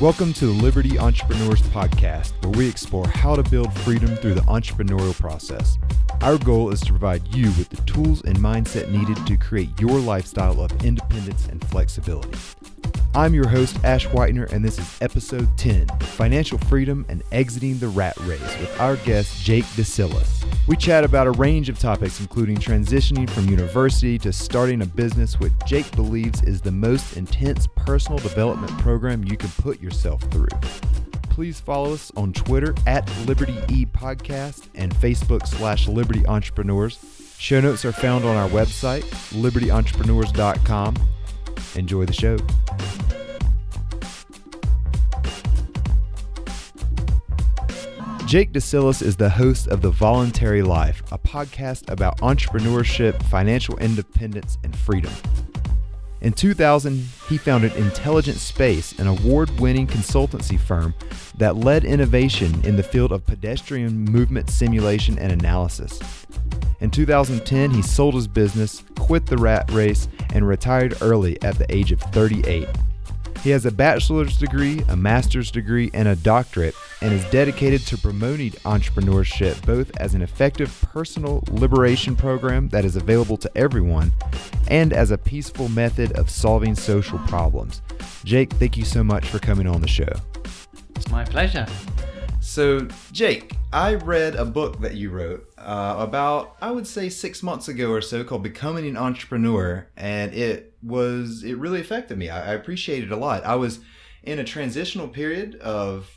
Welcome to the Liberty Entrepreneurs Podcast, where we explore how to build freedom through the entrepreneurial process. Our goal is to provide you with the tools and mindset needed to create your lifestyle of independence and flexibility. I'm your host, Ash Whitener, and this is episode 10 Financial Freedom and Exiting the Rat Race with our guest, Jake Desyllas. We chat about a range of topics, including transitioning from university to starting a business, which Jake believes is the most intense personal development program you can put yourself through. Please follow us on Twitter at Liberty E Podcast and Facebook slash Liberty Entrepreneurs. Show notes are found on our website, libertyentrepreneurs.com. Enjoy the show. Jake Desyllas is the host of The Voluntary Life, a podcast about entrepreneurship, financial independence, and freedom. In 2000, he founded Intelligent Space, an award winning consultancy firm that led innovation in the field of pedestrian movement simulation and analysis. In 2010, he sold his business, quit the rat race, and retired early at the age of 38. He has a bachelor's degree, a master's degree, and a doctorate, and is dedicated to promoting entrepreneurship both as an effective personal liberation program that is available to everyone and as a peaceful method of solving social problems. Jake, thank you so much for coming on the show. It's my pleasure. So, Jake, I read a book that you wrote uh, about, I would say, six months ago or so called Becoming an Entrepreneur, and it was, it really affected me. I, I appreciate it a lot. I was in a transitional period of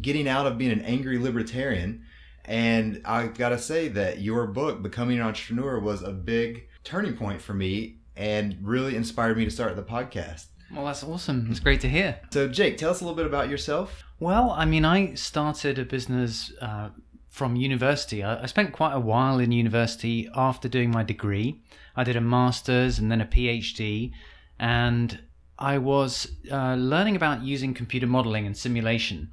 getting out of being an angry libertarian, and I gotta say that your book, Becoming an Entrepreneur, was a big turning point for me and really inspired me to start the podcast. Well, that's awesome. It's great to hear. So, Jake, tell us a little bit about yourself. Well, I mean, I started a business uh, from university. I, I, spent quite a while in university after doing my degree. I did a master's and then a PhD, and I was uh, learning about using computer modeling and simulation.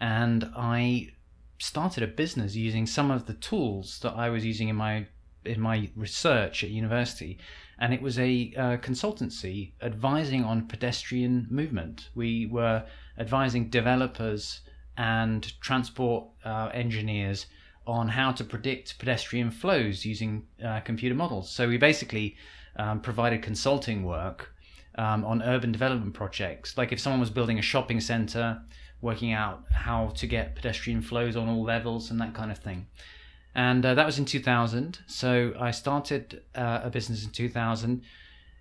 And I started a business using some of the tools that I was using in my in my research at university and it was a uh, consultancy advising on pedestrian movement. We were advising developers and transport uh, engineers on how to predict pedestrian flows using uh, computer models. So we basically um, provided consulting work um, on urban development projects. Like if someone was building a shopping center, working out how to get pedestrian flows on all levels and that kind of thing and uh, that was in 2000. So I started uh, a business in 2000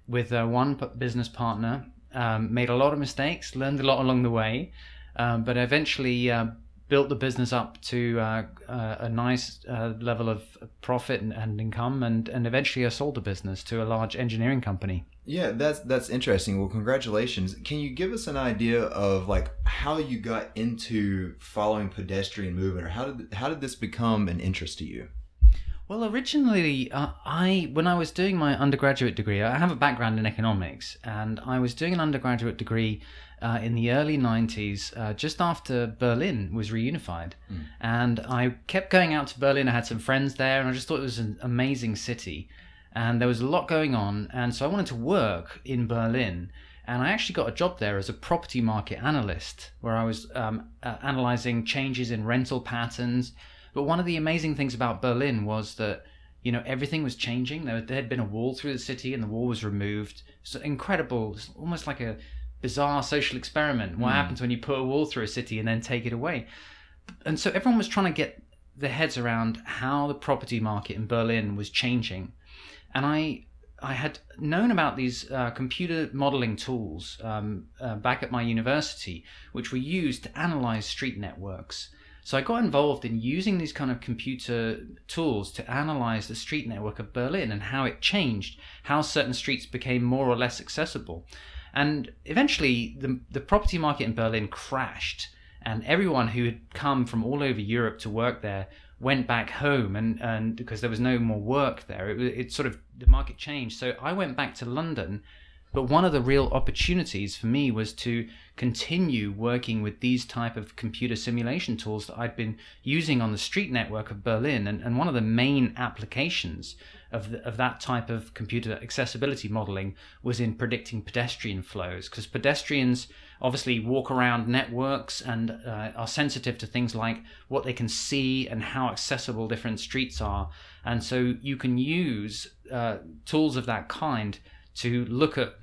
with uh, one business partner. Um, made a lot of mistakes, learned a lot along the way, um, but eventually uh, built the business up to uh, uh, a nice level of profit and, and income, and, and eventually I sold the business to a large engineering company. Yeah, that's that's interesting. Well, congratulations. Can you give us an idea of like how you got into following pedestrian movement, or how did how did this become an interest to you? Well, originally, uh, I when I was doing my undergraduate degree, I have a background in economics, and I was doing an undergraduate degree uh, in the early '90s, uh, just after Berlin was reunified, mm. and I kept going out to Berlin. I had some friends there, and I just thought it was an amazing city and there was a lot going on. And so I wanted to work in Berlin. And I actually got a job there as a property market analyst, where I was um, uh, analyzing changes in rental patterns. But one of the amazing things about Berlin was that you know everything was changing. There, there had been a wall through the city, and the wall was removed. So incredible, almost like a bizarre social experiment. What mm. happens when you put a wall through a city and then take it away? And so everyone was trying to get their heads around how the property market in Berlin was changing and I I had known about these uh, computer modeling tools um, uh, back at my university, which were used to analyze street networks. So I got involved in using these kind of computer tools to analyze the street network of Berlin and how it changed, how certain streets became more or less accessible. And eventually, the, the property market in Berlin crashed, and everyone who had come from all over Europe to work there went back home and, and because there was no more work there it, it sort of the market changed. So i went back to london But one of the real opportunities for me was to continue working with these type of computer simulation tools that I'd been using on the street network of Berlin. And, and one of the main applications of, the, of that type of computer accessibility modeling was in predicting pedestrian flows because pedestrians obviously walk around networks and uh, are sensitive to things like what they can see and how accessible different streets are. And so you can use uh, tools of that kind to look at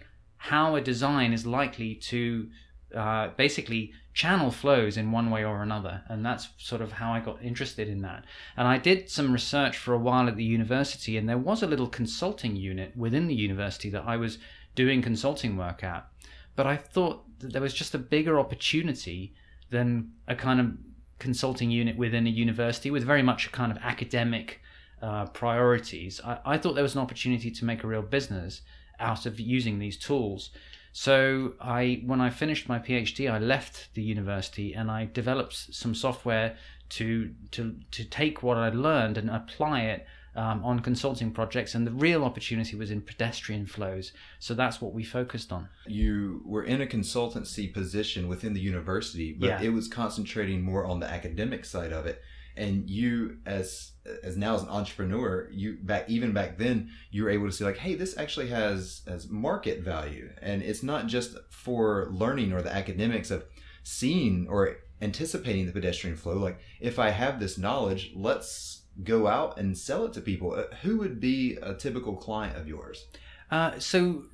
how a design is likely to uh, basically channel flows in one way or another. And that's sort of how I got interested in that. And I did some research for a while at the university, and there was a little consulting unit within the university that I was doing consulting work at. But I thought that there was just a bigger opportunity than a kind of consulting unit within a university with very much a kind of academic uh, priorities. I, I thought there was an opportunity to make a real business out of using these tools. So I, when I finished my PhD, I left the university and I developed some software to to to take what I learned and apply it um, on consulting projects. And the real opportunity was in pedestrian flows. So that's what we focused on. You were in a consultancy position within the university, but Yeah. it was concentrating more on the academic side of it. And you, as as now as an entrepreneur, you back even back then, you were able to see like, hey, this actually has has market value, and it's not just for learning or the academics of seeing or anticipating the pedestrian flow. Like, if I have this knowledge, let's go out and sell it to people. Uh, Who would be a typical client of yours? Uh, so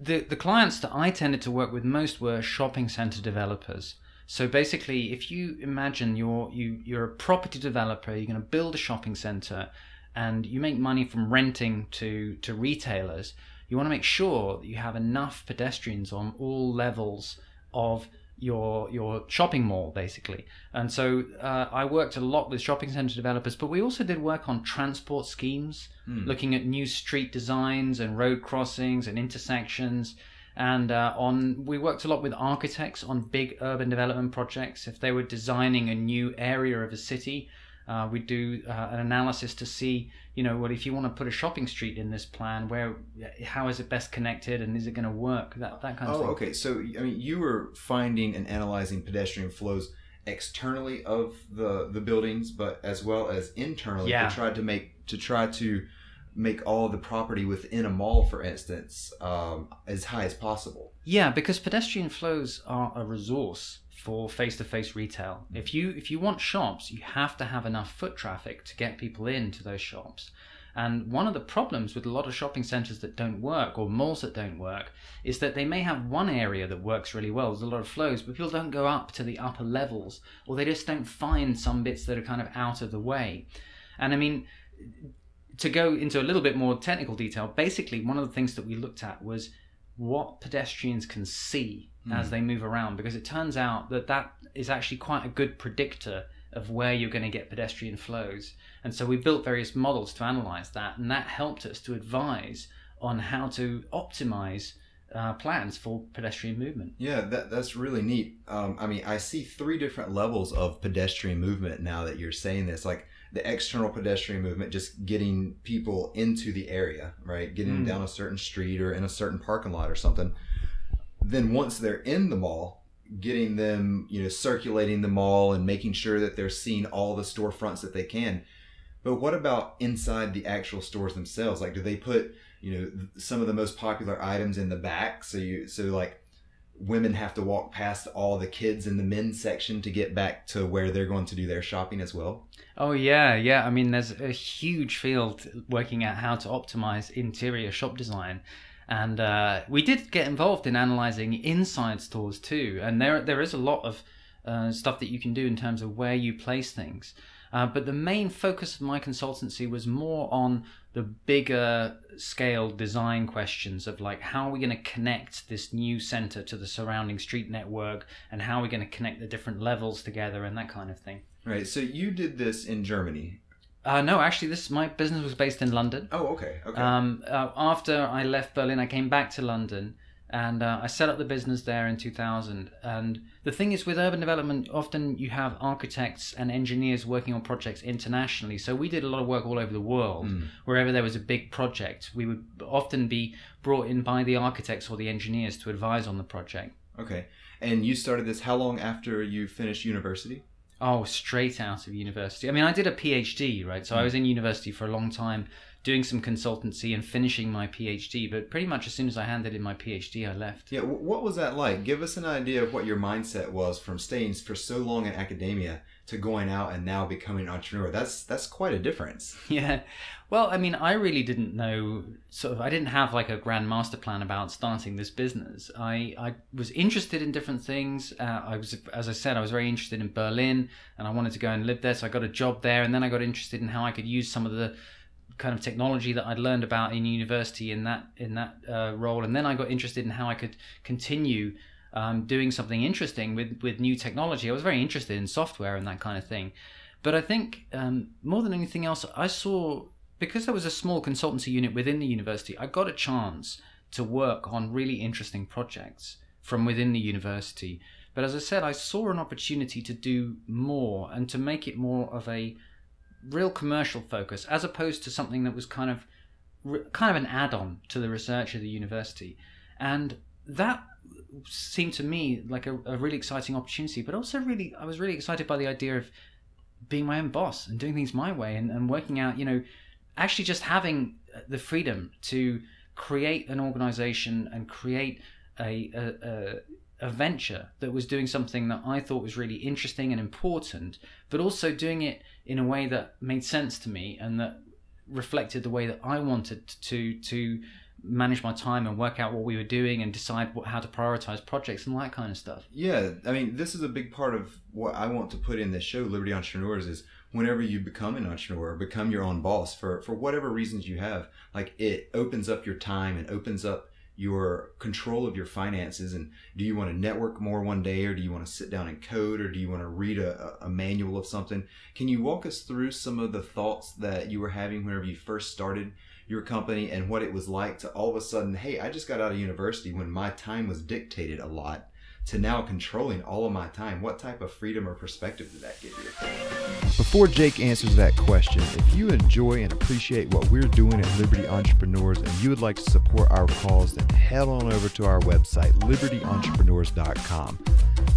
the the clients that I tended to work with most were shopping center developers. So basically, if you imagine you're you you're a property developer, you're going to build a shopping center, and you make money from renting to to retailers. You want to make sure that you have enough pedestrians on all levels of your your shopping mall basically and so uh, i worked a lot with shopping center developers but we also did work on transport schemes looking at new street designs and road crossings and intersections and uh, on we worked a lot with architects on big urban development projects if they were designing a new area of a city uh, we do uh, an analysis to see you know what if you want to put a shopping street in this plan where how is it best connected and is it going to work that that kind of Oh, thing okay. So I mean, you were finding and analyzing pedestrian flows externally of the the buildings, but as well as internally Yeah. to try to make to try to make all the property within a mall, for instance, um, as high as possible. Yeah, because pedestrian flows are a resource for face-to-face retail. If you if you want shops, you have to have enough foot traffic to get people into those shops. And one of the problems with a lot of shopping centers that don't work or malls that don't work is that they may have one area that works really well. There's a lot of flows, but people don't go up to the upper levels or they just don't find some bits that are kind of out of the way. And I mean, to go into a little bit more technical detail, basically one of the things that we looked at was what pedestrians can see as they move around because it turns out that that is actually quite a good predictor of where you're going to get pedestrian flows. And so we built various models to analyze that, and that helped us to advise on how to optimize uh, plans for pedestrian movement. Yeah, that that's really neat. Um, I mean, I see three different levels of pedestrian movement now that you're saying this. Like the external pedestrian movement, just getting people into the area, right? Getting them Mm. down a certain street or in a certain parking lot or something. Then once they're in the mall, getting them, you know, circulating the mall and making sure that they're seeing all the storefronts that they can. But what about inside the actual stores themselves? Like, do they put, you know, some of the most popular items in the back? So you, so like, women have to walk past all the kids in the men's section to get back to where they're going to do their shopping as well. Oh yeah, yeah. I mean, there's a huge field working out how to optimize interior shop design, and uh, we did get involved in analyzing inside stores too. And there there is a lot of uh, stuff that you can do in terms of where you place things. Uh, but the main focus of my consultancy was more on the bigger scale design questions of like how are we going to connect this new center to the surrounding street network and how are we going to connect the different levels together and that kind of thing. Right. So you did this in Germany. Uh, no, actually, this my business was based in London. Oh, okay. Okay. Um, uh, after I left Berlin, I came back to London, and uh, I set up the business there in 2000. And the thing is, with urban development, often you have architects and engineers working on projects internationally. So we did a lot of work all over the world. Mm. Wherever there was a big project, we would often be brought in by the architects or the engineers to advise on the project. Okay. And you started this how long after you finished university? Oh, straight out of university. I mean, I did a PhD, right? So I was in university for a long time doing some consultancy and finishing my PhD. But pretty much as soon as I handed in my PhD, I left. Yeah, what was that like? Give us an idea of what your mindset was from staying for so long in academia to going out and now becoming an entrepreneur. That's that's quite a difference. Yeah. Well, I mean, I really didn't know sort of I didn't have like a grand master plan about starting this business. I I was interested in different things. Uh, I was as I said, I was very interested in Berlin and I wanted to go and live there, so I got a job there and then I got interested in how I could use some of the kind of technology that I'd learned about in university in that in that uh, role, and then I got interested in how I could continue um, doing something interesting with with new technology. I was very interested in software and that kind of thing, but I think um, more than anything else, I saw because there was a small consultancy unit within the university, I got a chance to work on really interesting projects from within the university. But as I said, I saw an opportunity to do more and to make it more of a real commercial focus as opposed to something that was kind of kind of an add-on to the research of the university. And that seemed to me like a, a, really exciting opportunity but also really i was really excited by the idea of being my own boss and doing things my way and, and working out you know actually just having the freedom to create an organization and create a, a, a venture that was doing something that I thought was really interesting and important, but also doing it in a way that made sense to me and that reflected the way that I wanted to to manage my time and work out what we were doing and decide what, how to prioritize projects and that kind of stuff. Yeah, I mean, this is a big part of what I want to put in this show, Liberty Entrepreneurs, is whenever you become an entrepreneur, become your own boss for for whatever reasons you have, like it opens up your time and opens up your control of your finances and do you want to network more one day or do you want to sit down and code or do you want to read a, a manual of something? Can you walk us through some of the thoughts that you were having whenever you first started your company and what it was like to all of a sudden hey i just got out of university when my time was dictated a lot to now controlling all of my time. What type of freedom or perspective did that give you? Before Jake answers that question, if you enjoy and appreciate what we're doing at Liberty Entrepreneurs and you would like to support our cause, then head on over to our website, libertyentrepreneurs.com.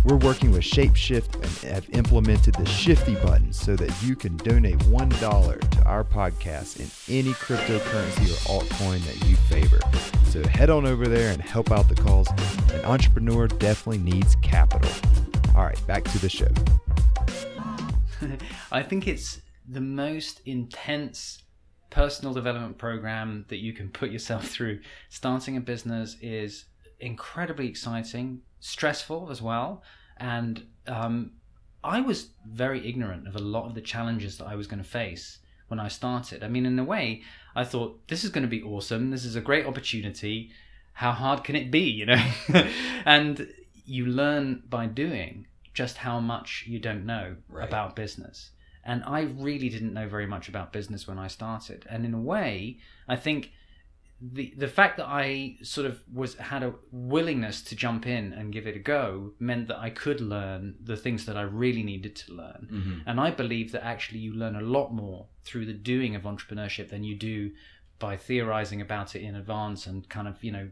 We're working with Shapeshift and have implemented the Shifty button so that you can donate $1 to our podcast in any cryptocurrency or altcoin that you favor. So head on over there and help out the cause. An entrepreneur definitely needs capital. All right, back to the show. I think it's the most intense personal development program that you can put yourself through. Starting a business is incredibly exciting, stressful as well, and um, I was very ignorant of a lot of the challenges that I was going to face when I started. I mean, in a way, I thought this is going to be awesome. This is a great opportunity. How hard can it be, you know? and you learn by doing just how much you don't know right. about business. And I really didn't know very much about business when I started. And in a way, I think the the fact that I sort of was had a willingness to jump in and give it a go meant that I could learn the things that I really needed to learn. Mm-hmm. And I believe that actually you learn a lot more through the doing of entrepreneurship than you do by theorizing about it in advance and kind of you know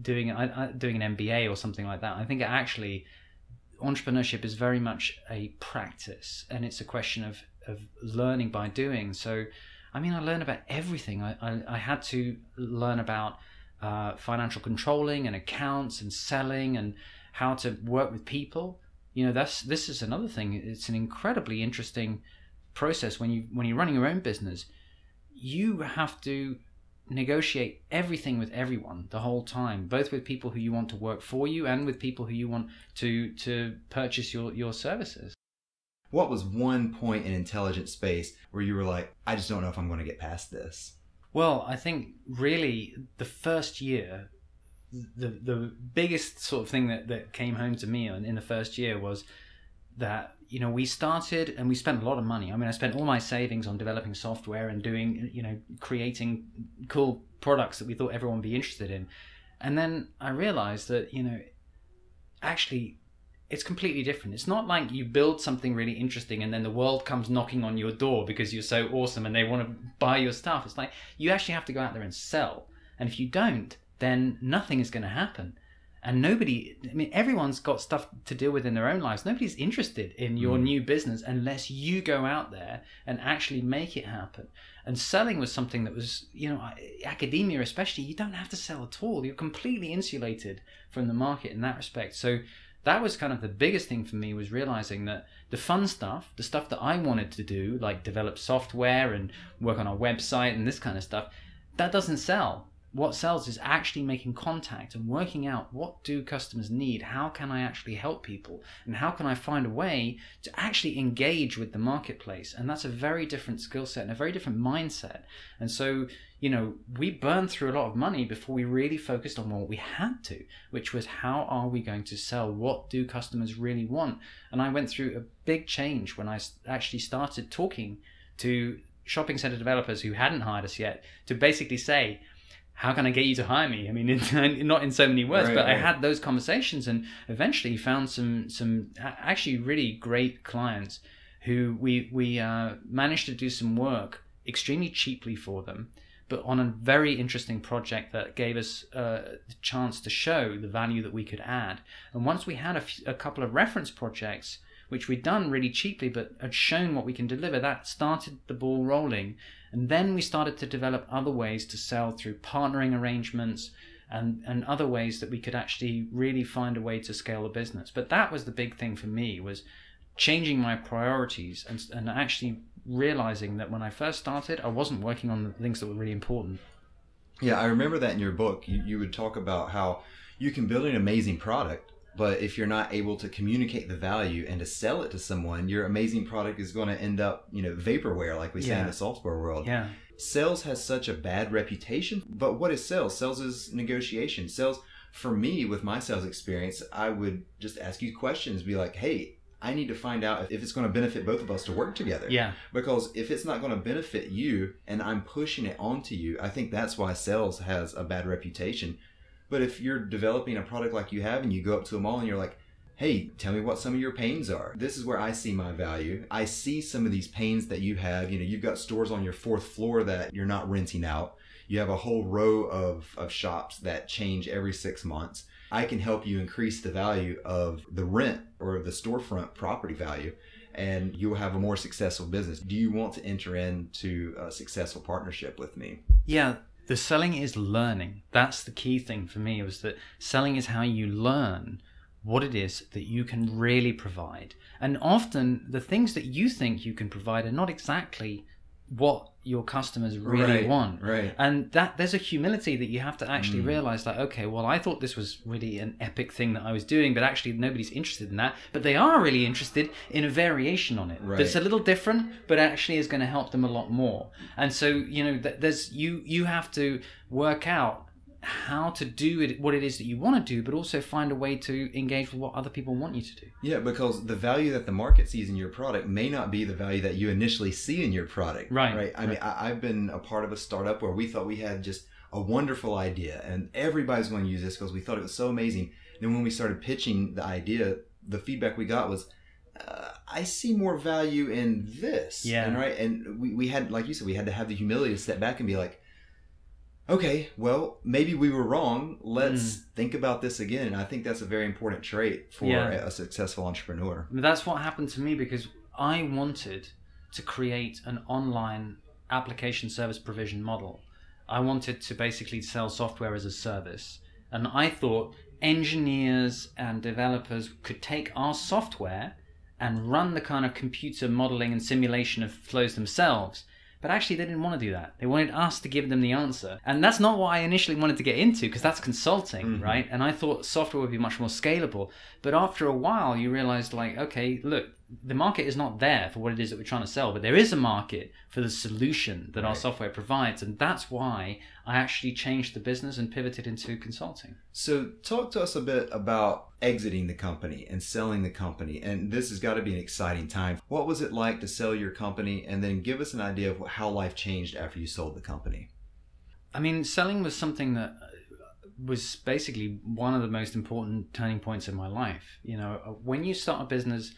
doing doing an MBA or something like that. I think actually entrepreneurship is very much a practice and it's a question of of learning by doing. So I mean, I learned about everything. I, I, I had to learn about uh, financial controlling and accounts and selling and how to work with people. You know, that's this is another thing. It's an incredibly interesting process when you when you're running your own business. You have to negotiate everything with everyone the whole time, both with people who you want to work for you and with people who you want to to purchase your your services what was one point in intelligent space where you were like, I just don't know if I'm going to get past this? Well, I think really the first year, the the biggest sort of thing that, that came home to me in, in the first year was that you know we started and we spent a lot of money. I mean, I spent all my savings on developing software and doing you know creating cool products that we thought everyone would be interested in And then I realized that, you know, actually it's completely different. It's not like you build something really interesting and then the world comes knocking on your door because you're so awesome and they want to buy your stuff. It's like you actually have to go out there and sell. And if you don't, then nothing is going to happen. And nobody, I mean, everyone's got stuff to deal with in their own lives. Nobody's interested in your Mm. new business unless you go out there and actually make it happen. And selling was something that was, you know, academia especially, you don't have to sell at all. You're completely insulated from the market in that respect. So that was kind of the biggest thing for me was realizing that the fun stuff, the stuff that I wanted to do, like develop software and work on our website and this kind of stuff, that doesn't sell. What sells is actually making contact and working out what do customers need, how can I actually help people, and how can I find a way to actually engage with the marketplace. And that's a very different skill set and a very different mindset. And so, you know, we burned through a lot of money before we really focused on what we had to, which was how are we going to sell? What do customers really want? And I went through a big change when i actually started talking to shopping center developers who hadn't hired us yet to basically say, how can I get you to hire me? I mean, in, not in so many words, Right, but I had those conversations and eventually found some some actually really great clients who we we uh, managed to do some work extremely cheaply for them, but on a very interesting project that gave us uh, the chance to show the value that we could add. And once we had a, f- a couple of reference projects, which we'd done really cheaply, but had shown what we can deliver, that started the ball rolling. And then we started to develop other ways to sell through partnering arrangements and, and other ways that we could actually really find a way to scale the business. But that was the big thing for me was changing my priorities and, and actually realizing that when I first started, I wasn't working on the things that were really important. Yeah, I remember that in your book. You, you would talk about how you can build an amazing product, but if you're not able to communicate the value and to sell it to someone, your amazing product is going to end up, you know, vaporware, like we say in the software world. Yeah. Sales has such a bad reputation, but what is sales? Sales is negotiation. Sales, for me, with my sales experience, I would just ask you questions, be like, hey, I need to find out if it's going to benefit both of us to work together Yeah. because if it's not going to benefit you and I'm pushing it onto you, I think that's why sales has a bad reputation. But if you're developing a product like you have and you go up to a mall and you're like, hey, tell me what some of your pains are. This is where I see my value. I see some of these pains that you have. You know, you've got stores on your fourth floor that you're not renting out. You have a whole row of, of shops that change every six months. I can help you increase the value of the rent or the storefront property value and you will have a more successful business. Do you want to enter into a successful partnership with me? Yeah, the selling is learning. That's the key thing for me was that selling is how you learn what it is that you can really provide. And often the things that you think you can provide are not exactly what your customers really Right, want. right. And that there's a humility that you have to actually Mm. realize that okay, well I thought this was really an epic thing that I was doing, but actually nobody's interested in that. But they are really interested in a variation on it Right. that's a little different, but actually is going to help them a lot more. And so you know, th- there's you you have to work out how to do it, what it is that you want to do, but also find a way to engage with what other people want you to do. Yeah, because the value that the market sees in your product may not be the value that you initially see in your product. Right, Right. I mean, I, I've been a part of a startup where we thought we had just a wonderful idea and everybody's going to use this because we thought it was so amazing. Then when we started pitching the idea, the feedback we got was, uh, I see more value in this. Yeah. And right. And we, we had, like you said, we had to have the humility to step back and be like, okay, well, maybe we were wrong. Let's hmm. think about this again. And I think that's a very important trait for Yeah. a, a successful entrepreneur. That's what happened to me because I wanted to create an online application service provision model. I wanted to basically sell software as a service. And I thought engineers and developers could take our software and run the kind of computer modeling and simulation of flows themselves. But actually, they didn't want to do that. They wanted us to give them the answer. And that's not what I initially wanted to get into because that's consulting, Mhm. right? And I thought software would be much more scalable. But after a while, you realized, like, okay, look, the market is not there for what it is that we're trying to sell, but there is a market for the solution that our software provides. And that's why I actually changed the business and pivoted into consulting. So, talk to us a bit about exiting the company and selling the company. And this has got to be an exciting time. What was it like to sell your company? And then give us an idea of how life changed after you sold the company. I mean, selling was something that was basically one of the most important turning points in my life. You know, uh, when you start a business,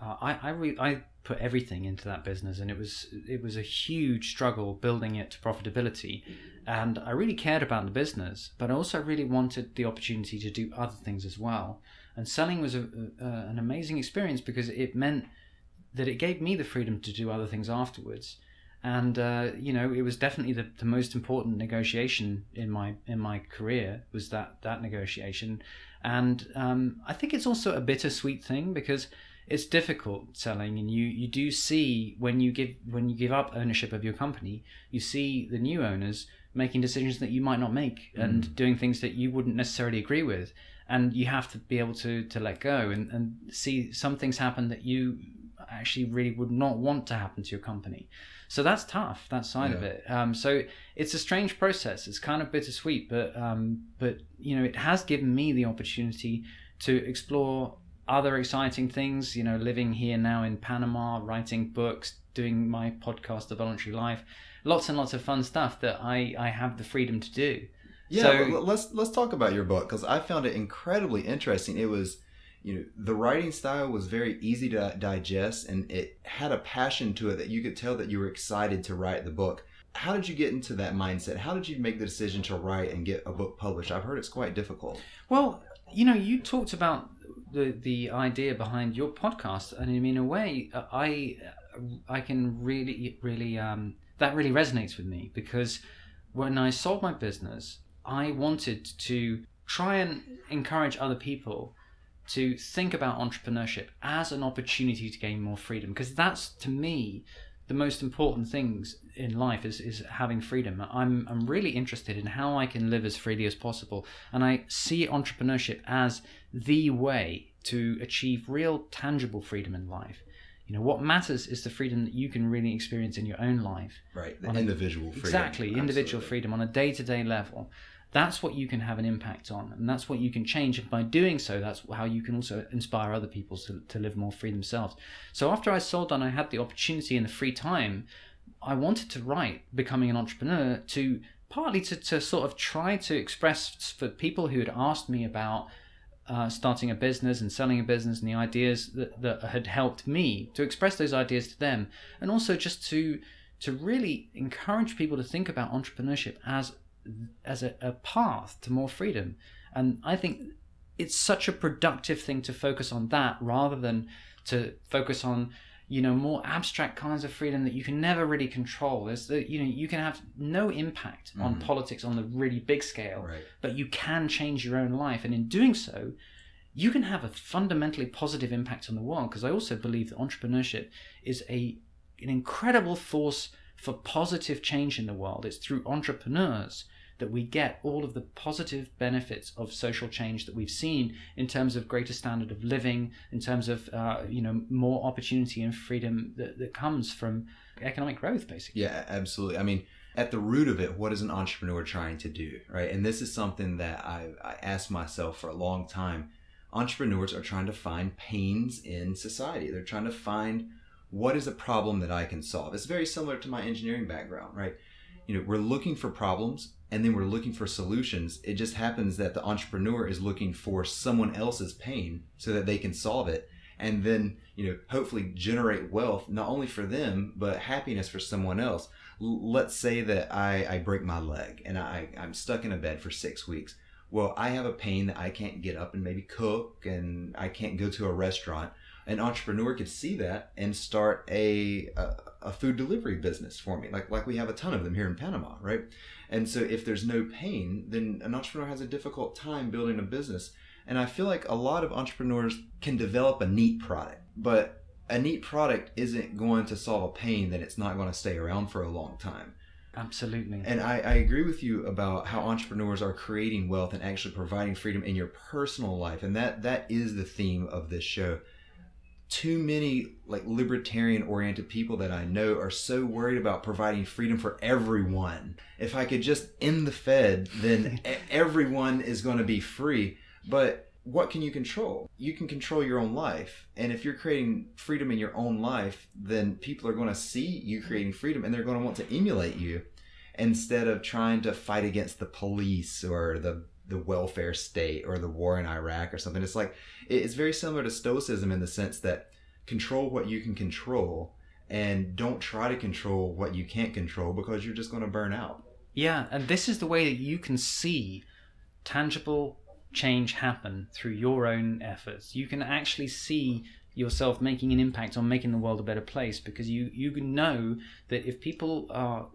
uh, I I, re- I put everything into that business, and it was it was a huge struggle building it to profitability. And I really cared about the business, but I also really wanted the opportunity to do other things as well. And selling was a, a, an amazing experience because it meant that it gave me the freedom to do other things afterwards and uh, you know it was definitely the, the most important negotiation in my in my career was that that negotiation and um, I think it's also a bittersweet thing because it's difficult selling and you you do see when you give when you give up ownership of your company you see the new owners making decisions that you might not make mm. and doing things that you wouldn't necessarily agree with and you have to be able to to let go and, and see some things happen that you actually really would not want to happen to your company. So that's tough, that side yeah. of it. Um, so it's a strange process. It's kind of bittersweet, but um, but you know, it has given me the opportunity to explore other exciting things. You know, living here now in Panama, writing books, doing my podcast, The Voluntary Life, lots and lots of fun stuff that I I have the freedom to do. Yeah, so, let's let's talk about your book because I found it incredibly interesting. It was you know the writing style was very easy to digest and it had a passion to it that you could tell that you were excited to write the book how did you get into that mindset how did you make the decision to write and get a book published i've heard it's quite difficult well you know you talked about the the idea behind your podcast and i mean in a way uh, i i can really really um that really resonates with me because when i sold my business i wanted to try and encourage other people to think about entrepreneurship as an opportunity to gain more freedom because that's to me the most important things in life is, is having freedom. I'm, I'm really interested in how I can live as freely as possible. And I see entrepreneurship as the way to achieve real tangible freedom in life. You know, what matters is the freedom that you can really experience in your own life. Right, the individual freedom. Exactly, Absolutely. individual freedom on a day to day level that's what you can have an impact on and that's what you can change. And by doing so that's how you can also inspire other people to, to live more free themselves. So after i sold on i had the opportunity and the free time i wanted to write becoming an entrepreneur to partly to, to sort of try to express for people who had asked me about uh, starting a business and selling a business and the ideas that, that had helped me to express those ideas to them. And also just to to really encourage people to think about entrepreneurship as as a, a path to more freedom. And I think it's such a productive thing to focus on that rather than to focus on you know more abstract kinds of freedom that you can never really control there's the you know you can have no impact on mm-hmm. politics on the really big scale right. but you can change your own life and in doing so you can have a fundamentally positive impact on the world because i also believe that entrepreneurship is a an incredible force for positive change in the world it's through entrepreneurs that we get all of the positive benefits of social change that we've seen in terms of greater standard of living, in terms of uh, you know more opportunity and freedom that, that comes from economic growth, basically. Yeah, absolutely. I mean, at the root of it, what is an entrepreneur trying to do, right? And this is something that I, I asked myself for a long time. Entrepreneurs are trying to find pains in society. They're trying to find what is a problem that I can solve. It's very similar to my engineering background, right? You know, we're looking for problems and then we're looking for solutions. It just happens that the entrepreneur is looking for someone else's pain so that they can solve it and then, you know, hopefully generate wealth not only for them, but happiness for someone else. L- let's say that I, I break my leg and I, I'm stuck in a bed for six weeks. Well, I have a pain that I can't get up and maybe cook and I can't go to a restaurant. An entrepreneur could see that and start a, a, a food delivery business for me, like like we have a ton of them here in Panama, right? And so if there's no pain, then an entrepreneur has a difficult time building a business. And I feel like a lot of entrepreneurs can develop a neat product, but a neat product isn't going to solve a pain that it's not going to stay around for a long time. Absolutely. And I, I agree with you about how entrepreneurs are creating wealth and actually providing freedom in your personal life. And that that is the theme of this show too many like libertarian oriented people that I know are so worried about providing freedom for everyone. If I could just end the Fed, then everyone is going to be free. But what can you control? You can control your own life. And if you're creating freedom in your own life, then people are going to see you creating freedom and they're going to want to emulate you instead of trying to fight against the police or the the welfare state or the war in Iraq or something. It's like it's very similar to stoicism in the sense that control what you can control and don't try to control what you can't control because you're just going to burn out. Yeah, and this is the way that you can see tangible change happen through your own efforts. You can actually see yourself making an impact on making the world a better place because you you know that if people are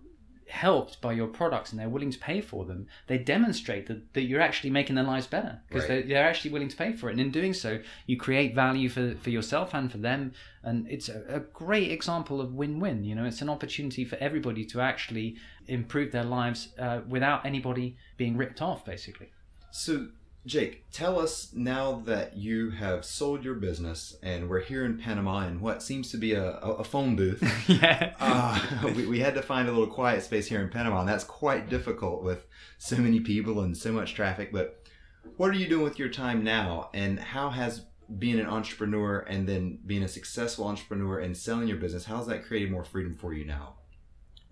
helped by your products and they're willing to pay for them, they demonstrate that, that you're actually making their lives better because right. they're, they're, actually willing to pay for it. And in doing so, you create value for, for yourself and for them. And it's a, a great example of win win. You know, it's an opportunity for everybody to actually improve their lives uh, without anybody being ripped off, basically. So, Jake, tell us now that you have sold your business and we're here in Panama in what seems to be a, a phone booth. yeah. Uh, we, we had to find a little quiet space here in Panama, and that's quite difficult with so many people and so much traffic. But what are you doing with your time now, and how has being an entrepreneur and then being a successful entrepreneur and selling your business, how's that created more freedom for you now?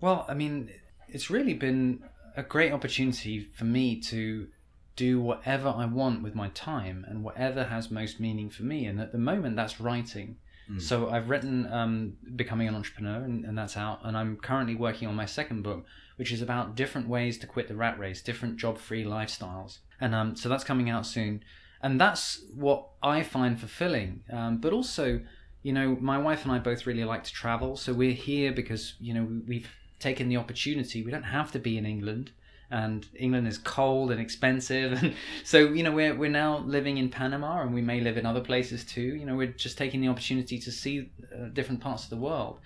Well, I mean, it's really been a great opportunity for me to do whatever I want with my time and whatever has most meaning for me. And at the moment, that's writing. Mm. So I've written um, Becoming an Entrepreneur, and, and, that's out. And I'm currently working on my second book, which is about different ways to quit the rat race, different job free lifestyles. And um, so that's coming out soon. And that's what I find fulfilling. Um, but also, you know, my wife and I both really like to travel. So we're here because, you know, we've taken the opportunity. We don't have to be in England and England is cold and expensive, and so you know we're we're now living in Panama, and we may live in other places too. You know, we're just taking the opportunity to see uh, different parts of the world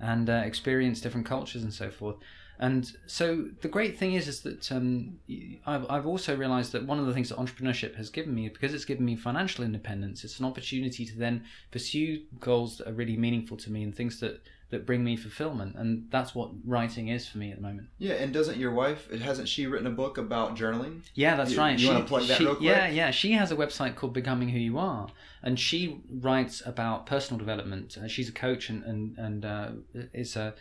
and uh, experience different cultures and so forth. And so the great thing is, is that um, I've, I've also realized that one of the things that entrepreneurship has given me, because it's given me financial independence, it's an opportunity to then pursue goals that are really meaningful to me and things that that bring me fulfillment and that's what writing is for me at the moment. Yeah and doesn't your wife hasn't she written a book about journaling? Yeah that's you, right. you she, want to plug that she, real quick? Yeah yeah. She has a website called becoming who you are and she writes about personal development. Uh, she's a coach and and, and uh, is a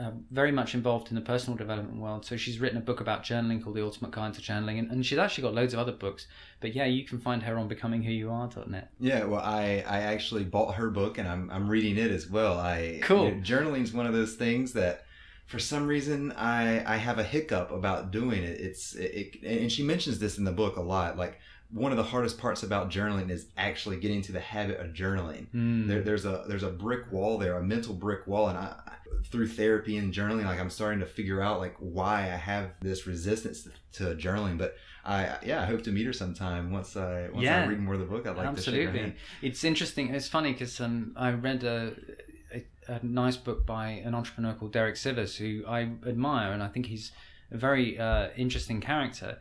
uh, very much involved in the personal development world. So she's written a book about journaling called The Ultimate Guide to Journaling, and, and she's actually got loads of other books. But yeah, you can find her on becomingwhoyouare.net. Yeah, well, I, I actually bought her book and I'm, I'm reading it as well. I cool. You know, journaling is one of those things that for some reason I I have a hiccup about doing it. It's it, it, and she mentions this in the book a lot. Like one of the hardest parts about journaling is actually getting to the habit of journaling. Mm. There, there's a there's a brick wall there, a mental brick wall, and I through therapy and journaling, like I'm starting to figure out like why I have this resistance to, journaling. But I yeah, I hope to meet her sometime once I once yeah, I read more of the book. I'd like absolutely. to Absolutely, It's interesting. It's funny because um, I read a, a, a nice book by an entrepreneur called Derek Sivers, who I admire, and I think he's a very uh, interesting character.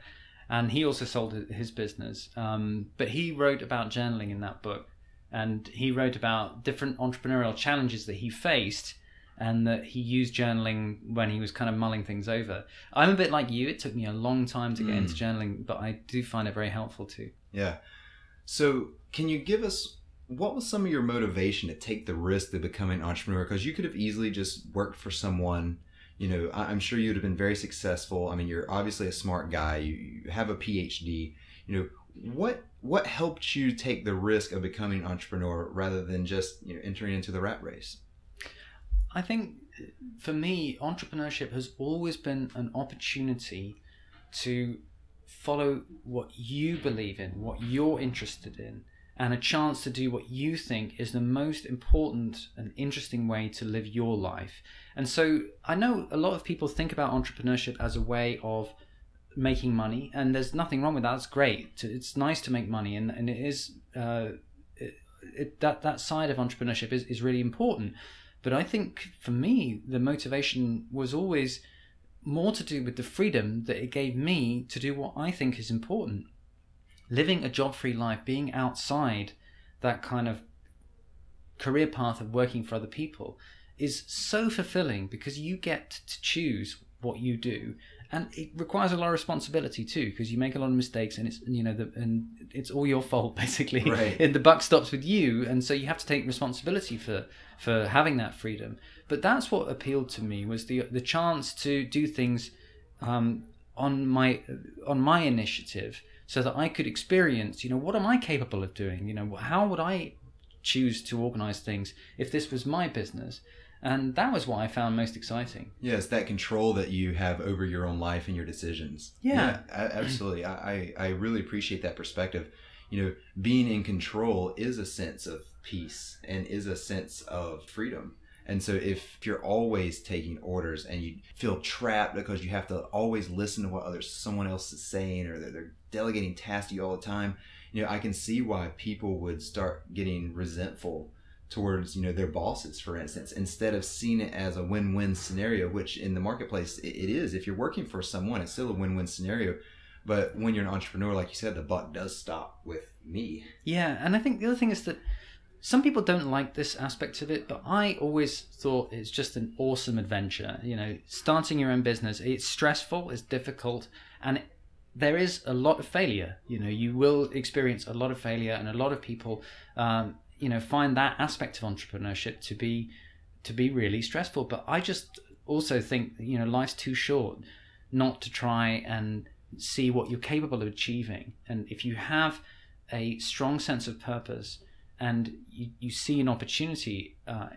And he also sold his business, um, but he wrote about journaling in that book, and he wrote about different entrepreneurial challenges that he faced and that he used journaling when he was kind of mulling things over. I'm a bit like you. It took me a long time to get mm. into journaling, but I do find it very helpful too. Yeah. So, can you give us what was some of your motivation to take the risk to becoming an entrepreneur? Because you could have easily just worked for someone. You know, I'm sure you'd have been very successful. I mean, you're obviously a smart guy. You have a PhD. You know, what what helped you take the risk of becoming an entrepreneur rather than just you know entering into the rat race? I think uh, for me, entrepreneurship has always been an opportunity to follow what you believe in, what you're interested in, and a chance to do what you think is the most important and interesting way to live your life. And so I know a lot of people think about entrepreneurship as a way of making money, and there's nothing wrong with that. It's great. It's nice to make money, and, and it is. Uh, it, that that side of entrepreneurship is, is really important. But I think for me, the motivation was always more to do with the freedom that it gave me to do what I think is important. Living a job free life, being outside that kind of career path of working for other people is so fulfilling because you get to choose what you do. And it requires a lot of responsibility too because you make a lot of mistakes and it's you know the, and it's all your fault basically. Right. and the buck stops with you and so you have to take responsibility for for having that freedom. But that's what appealed to me was the the chance to do things um, on my on my initiative so that I could experience, you know, what am I capable of doing? You know, how would I choose to organize things if this was my business? And that was what I found most exciting. Yes, that control that you have over your own life and your decisions. Yeah, yeah absolutely. I, I really appreciate that perspective. You know, being in control is a sense of peace and is a sense of freedom. And so if you're always taking orders and you feel trapped because you have to always listen to what others someone else is saying or they're, they're delegating tasks to you all the time, you know, I can see why people would start getting resentful towards you know their bosses for instance instead of seeing it as a win-win scenario which in the marketplace it is. If you're working for someone it's still a win-win scenario. But when you're an entrepreneur like you said the buck does stop with me. Yeah and i think the other thing is that some people don't like this aspect of it but i always thought it's just an awesome adventure. You know starting your own business it's stressful it's difficult and it, there is a lot of failure you know you will experience a lot of failure and a lot of people um, you know find that aspect of entrepreneurship to be to be really stressful. But i just also think you know life's too short not to try and see what you're capable of achieving. And if you have a strong sense of purpose and you, you see an opportunity uh,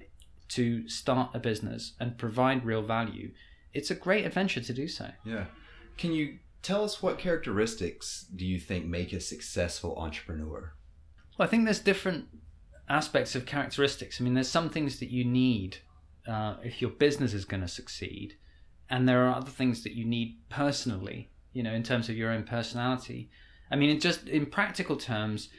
to start a business and provide real value it's a great adventure to do so. Yeah. Can you tell us what characteristics do you think make a successful entrepreneur well i think there's different aspects of characteristics. I mean, there's some things that you need uh, if your business is going to succeed, and there are other things that you need personally. You know, in terms of your own personality. I mean, just in practical terms,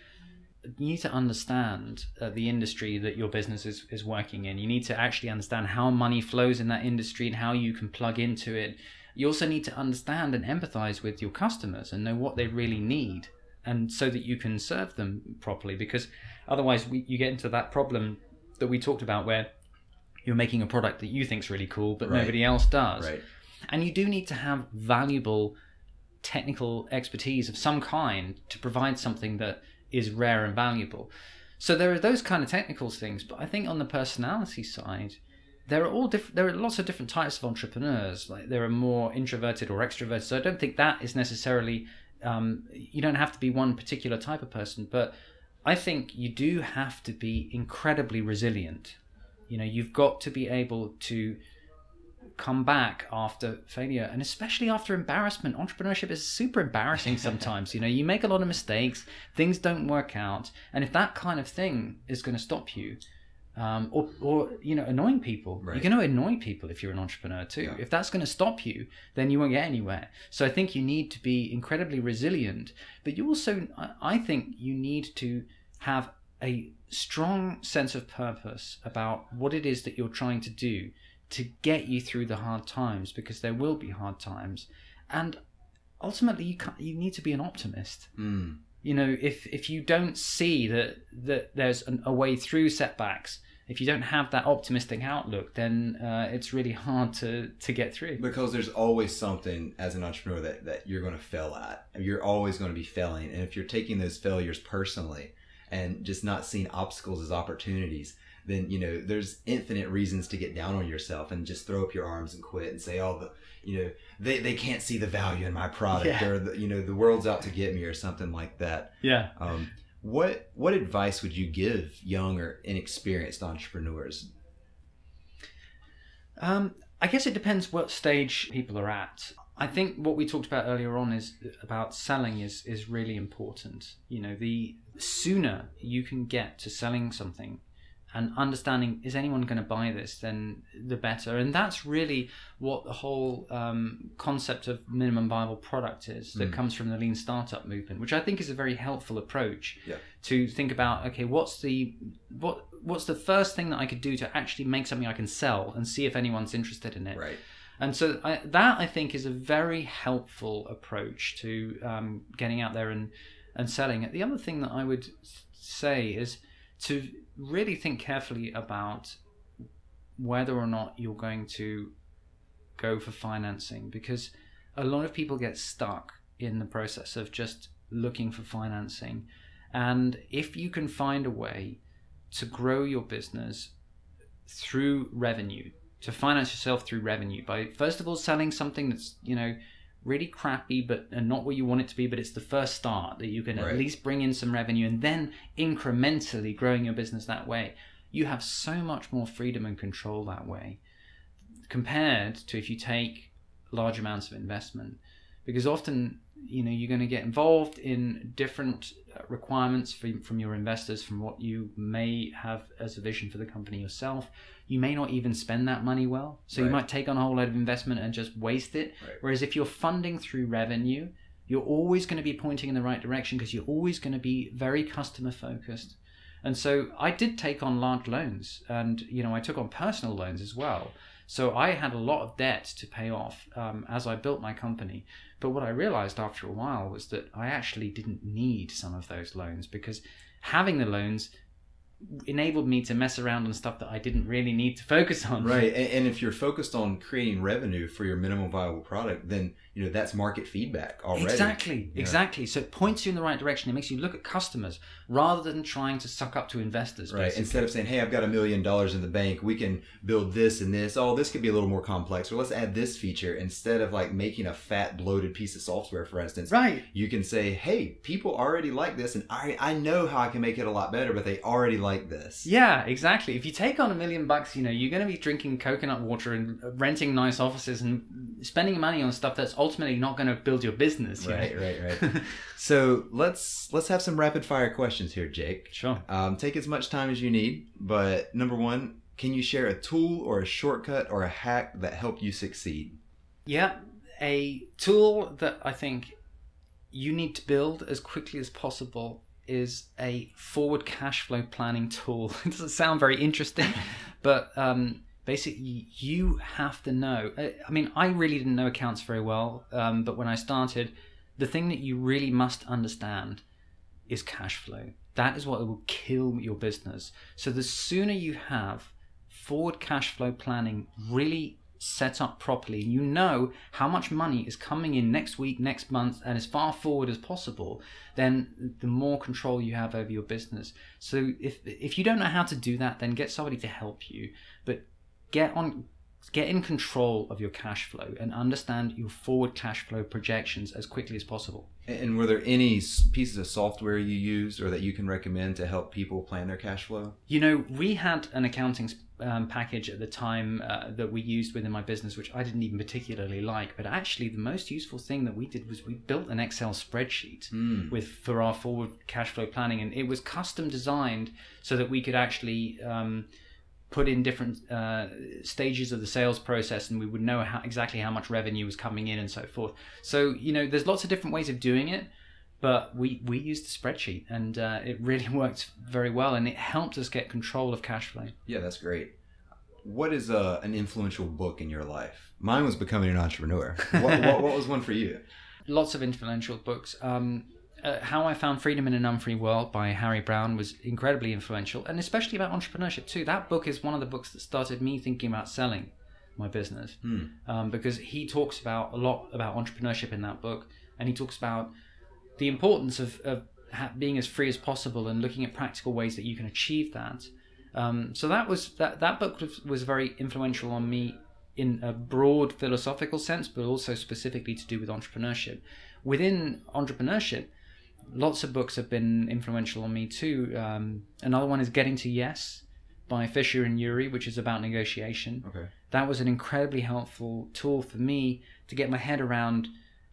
you need to understand uh, the industry that your business is, is working in. You need to actually understand how money flows in that industry and how you can plug into it. You also need to understand and empathize with your customers and know what they really need and so that you can serve them properly because otherwise we, you get into that problem that we talked about where you're making a product that you think's really cool but right. nobody else does right. and you do need to have valuable technical expertise of some kind to provide something that is rare and valuable so there are those kind of technical things but i think on the personality side there are all different there are lots of different types of entrepreneurs like there are more introverted or extroverted so i don't think that is necessarily um, you don't have to be one particular type of person, but I think you do have to be incredibly resilient. You know, you've got to be able to come back after failure and especially after embarrassment entrepreneurship is super embarrassing sometimes you know you make a lot of mistakes things don't work out and if that kind of thing is going to stop you um, or, or you know annoying people. Right. you're going to annoy people if you're an entrepreneur too. Yeah. if that's going to stop you then you won't get anywhere. So i think you need to be incredibly resilient but you also i think you need to have a strong sense of purpose about what it is that you're trying to do to get you through the hard times because there will be hard times. And ultimately you can you need to be an optimist. Mm you know if if you don't see that that there's an, a way through setbacks if you don't have that optimistic outlook then uh, it's really hard to to get through. Because there's always something as an entrepreneur that that you're going to fail at. You're always going to be failing. And if you're taking those failures personally and just not seeing obstacles as opportunities then you know there's infinite reasons to get down on yourself and just throw up your arms and quit and say oh the you know they, they can't see the value in my product yeah. or the, you know the world's out to get me or something like that. Yeah. Um, what what advice would you give young or inexperienced entrepreneurs um, i guess it depends what stage people are at I think what we talked about earlier on is about selling is is really important. You know, the sooner you can get to selling something and understanding is anyone going to buy this then the better and that's really what the whole um, concept of minimum viable product is that mm. comes from the lean startup movement which i think is a very helpful approach yeah. to think about okay what's the what what's the first thing that i could do to actually make something i can sell and see if anyone's interested in it right and so I, that i think is a very helpful approach to um, getting out there and and selling it the other thing that i would say is to really think carefully about whether or not you're going to go for financing because a lot of people get stuck in the process of just looking for financing. And if you can find a way to grow your business through revenue, to finance yourself through revenue by first of all selling something that's, you know, really crappy, but and not what you want it to be, but it's the first start that you can Right. at least bring in some revenue and then incrementally growing your business that way. You have so much more freedom and control that way compared to if you take large amounts of investment because often you know you're going to get involved in different uh, requirements from, from your investors from what you may have as a vision for the company yourself. You may not even spend that money well so you might take on a whole load of investment and just waste it. Right. whereas if you're funding through revenue you're always going to be pointing in the right direction because you're always going to be very customer focused. And so I did take on large loans and you know I took on personal loans as well. So I had a lot of debt to pay off um, as I built my company. But what I realized after a while was that I actually didn't need some of those loans because having the loans enabled me to mess around on stuff that I didn't really need to focus on. Right, and, if you're focused on creating revenue for your minimum viable product, then you know that's market feedback already. Exactly, Yeah. exactly. So it points you in the right direction. It makes you look at customers rather than trying to suck up to investors. Right. basically. Instead of saying, "Hey, I've got a million dollars in the bank. We can build this and this. Oh, this could be a little more complex. Or let's add this feature." Instead of like making a fat, bloated piece of software, for instance, Right. you can say, "Hey, people already like this, and I I know how I can make it a lot better, but they already like this." Yeah, exactly. If you take on a million bucks, you know, you're going to be drinking coconut water and renting nice offices and spending money on stuff that's ultimately not going to build your business. you know? Right, right, right. so let's let's have some rapid fire questions here, Jake. Sure. Um, take as much time as you need, but number one, can you share a tool or a shortcut or a hack that helped you succeed? Yeah, a tool that I think you need to build as quickly as possible is a forward cash flow planning tool. it doesn't sound very interesting, but um, basically, you have to know. I I mean, I really didn't know accounts very well, um, but when I started, the thing that you really must understand is cash flow. That is what will kill your business. So the sooner you have forward cash flow planning really set up properly, you know how much money is coming in next week, next month, and as far forward as possible, then the more control you have over your business. So if if you don't know how to do that, then get somebody to help you. But get on get in control of your cash flow and understand your forward cash flow projections as quickly as possible. And were there any pieces of software you used or that you can recommend to help people plan their cash flow? You know, we had an accounting um, package at the time uh, that we used within my business, which I didn't even particularly like. But actually, the most useful thing that we did was we built an Excel spreadsheet Hmm. with for our forward cash flow planning, and it was custom designed so that we could actually um, put in different uh, stages of the sales process, and we would know how, exactly how much revenue was coming in and so forth. So you know, there's lots of different ways of doing it but we we used the spreadsheet and uh, it really worked very well and it helped us get control of cash flow Yeah, that's great. What is uh, an influential book in your life? Mine was Becoming an Entrepreneur. What, what, what was one for you? lots of influential books um, uh, how i found freedom in an unfree world by harry browne was incredibly influential and especially about entrepreneurship too. That book is one of the books that started me thinking about selling my business Hmm. um, because he talks about a lot about entrepreneurship in that book and he talks about the importance of, of ha- being as free as possible and looking at practical ways that you can achieve that. Um, so that was that that book was, was very influential on me in a broad philosophical sense but also specifically to do with entrepreneurship. Within entrepreneurship lots of books have been influential on me too um, another one is getting to yes by fisher and ury which is about negotiation Okay. that was an incredibly helpful tool for me to get my head around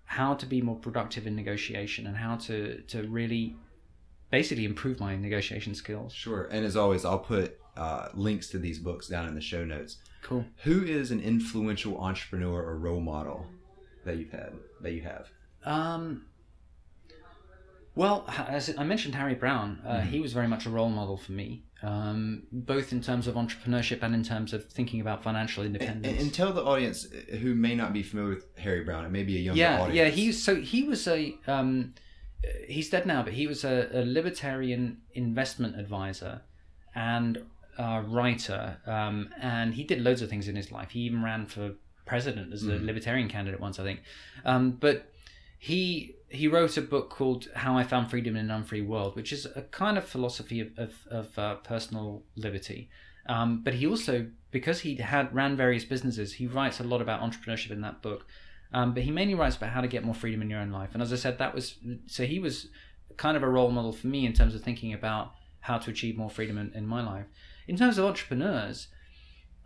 how to be more productive in negotiation and how to to really basically improve my negotiation skills. Sure. And as always, I'll put uh, links to these books down in the show notes. Cool. Who is an influential entrepreneur or role model that you've had that you have? Um, well, as I mentioned, Harry Browne, uh, he was very much a role model for me, um, both in terms of entrepreneurship and in terms of thinking about financial independence. and tell the audience who may not be familiar with Harry Browne. It may be a younger yeah, audience. yeah. He's so he was a um, uh, he's dead now, but he was a, a libertarian investment advisor and uh, writer, um, and he did loads of things in his life. He even ran for president as a Mhm. libertarian candidate once, I think. Um, but he he wrote a book called How I Found Freedom in an Unfree World, which is a kind of philosophy of of, of uh, personal liberty. Um, but he also, because he had ran various businesses, he writes a lot about entrepreneurship in that book. Um, but he mainly writes about how to get more freedom in your own life. And as I said, that was so he was kind of a role model for me in terms of thinking about how to achieve more freedom in, in my life. In terms of entrepreneurs,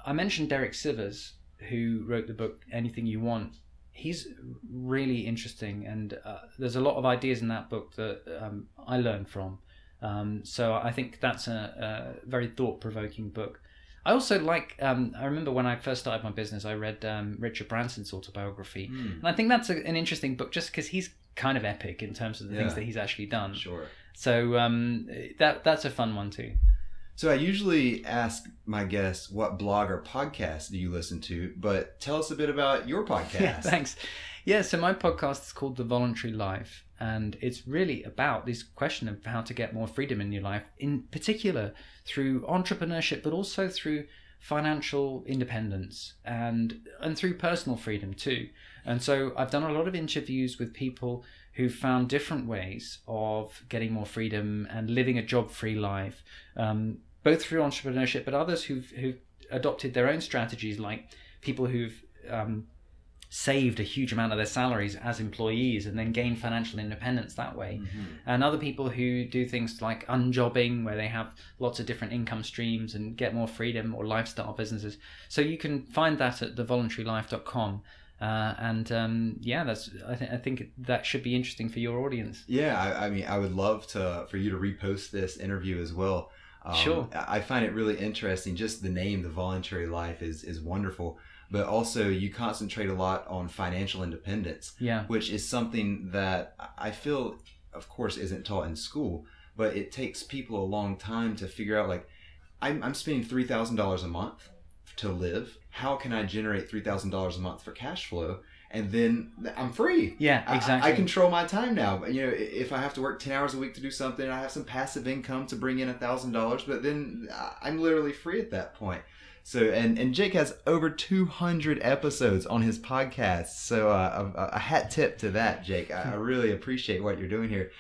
I mentioned Derek Sivers, who wrote the book Anything You Want. He's really interesting, and uh, there's a lot of ideas in that book that um, I learned from. Um, so I think that's a, a very thought provoking book. I also like. Um, I remember when I first started my business, I read um, Richard Branson's autobiography, Mm. and I think that's a, an interesting book just because he's kind of epic in terms of the things that he's actually done. Sure. So um, that that's a fun one too. So I usually ask my guests what blog or podcast do you listen to, but tell us a bit about your podcast. Yeah, thanks. Yeah, so my podcast is called The Voluntary Life, and it's really about this question of how to get more freedom in your life, in particular through entrepreneurship, but also through financial independence and and through personal freedom too. And so I've done a lot of interviews with people who've found different ways of getting more freedom and living a job-free life, um, both through entrepreneurship, but others who've who've adopted their own strategies, like people who've um, saved a huge amount of their salaries as employees and then gained financial independence that way. Mhm. And other people who do things like unjobbing, where they have lots of different income streams and get more freedom or lifestyle businesses. So you can find that at thevoluntarylife.com. Uh, and um, yeah, that's I, th- I think that should be interesting for your audience. Yeah, I, I mean, I would love to for you to repost this interview as well. Um, Sure. I I find it really interesting. Just the name, the voluntary life, is is wonderful. But also, you concentrate a lot on financial independence, Yeah, which is something that I feel, of course, isn't taught in school. But it takes people a long time to figure out. Like, I'm, I'm spending three thousand dollars a month to live. How can I generate three thousand dollars a month for cash flow? And then I'm free. yeah, exactly. I, control my time now. You know, if I have to work ten hours a week to do something, I have some passive income to bring in a thousand dollars. But then I- I'm literally free at that point. So and and Jake has over two hundred episodes on his podcast. So uh, a, a hat tip to that, Jake. I, I really appreciate what you're doing here.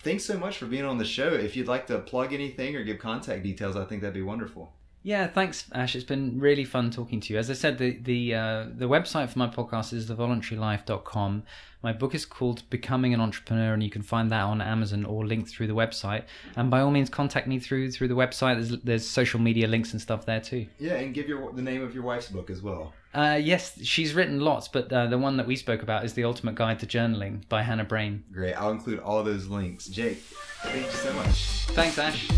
Thanks so much for being on the show. If you'd like to plug anything or give contact details, I think that'd be wonderful. Yeah, thanks, Ash. It's been really fun talking to you. As I said, the the uh, the website for my podcast is thevoluntarylife.com. My book is called Becoming an Entrepreneur, and you can find that on Amazon or linked through the website. And by all means, contact me through through the website. There's there's social media links and stuff there too. Yeah, and give your the name of your wife's book as well. Uh, yes, she's written lots, but uh, the one that we spoke about is The Ultimate Guide to Journaling by Hannah Braime. Great. I'll include all those links. Jake, thank you so much. Thanks, Ash.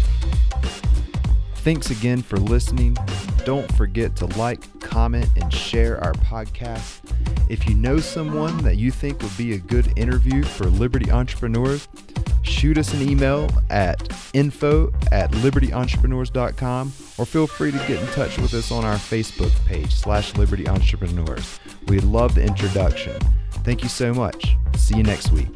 Thanks again for listening. Don't forget to like, comment, and share our podcast. If you know someone that you think would be a good interview for Liberty Entrepreneurs, shoot us an email at info at libertyentrepreneurs.com or feel free to get in touch with us on our Facebook page slash Liberty Entrepreneurs. We'd love the introduction. Thank you so much. See you next week.